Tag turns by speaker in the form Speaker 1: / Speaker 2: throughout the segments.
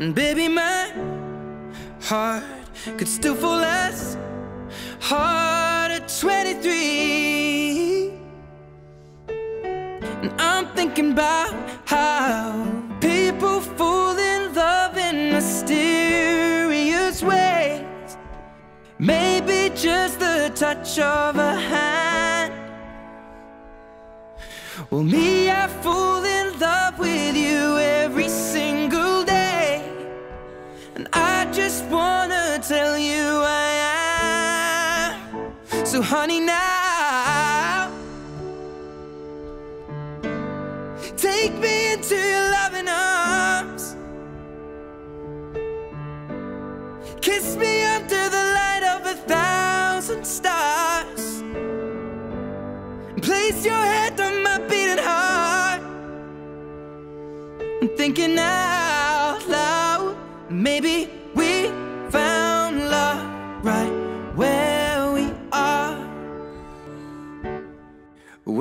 Speaker 1: And baby, my heart could still fall less hard at 23. And I'm thinking about how people fall in love in mysterious ways. Maybe just the touch of a hand. Well, me, I fall So, honey, now take me into your loving arms. Kiss me under the light of a thousand stars. Place your head on my beating heart. I'm thinking out loud. Maybe we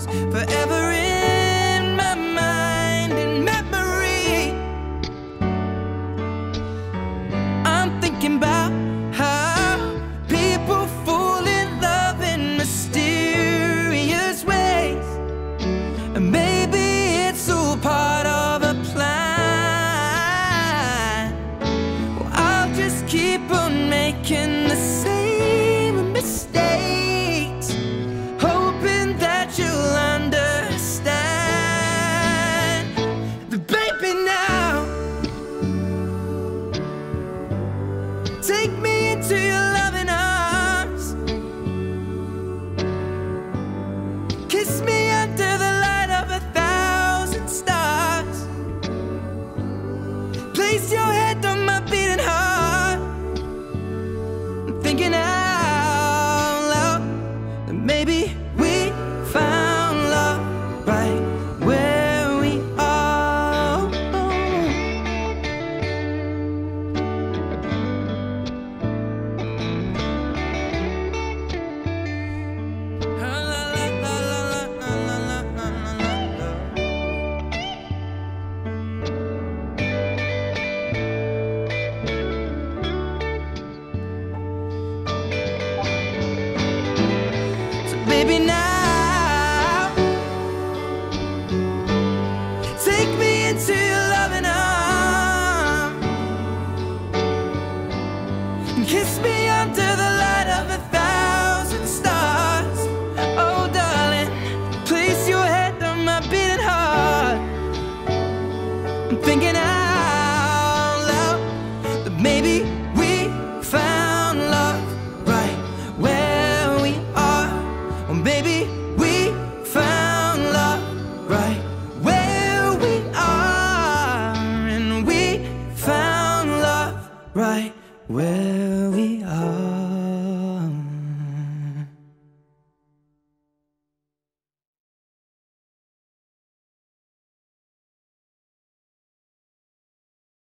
Speaker 1: smiles baby now. Take me into your loving arms. And Kiss me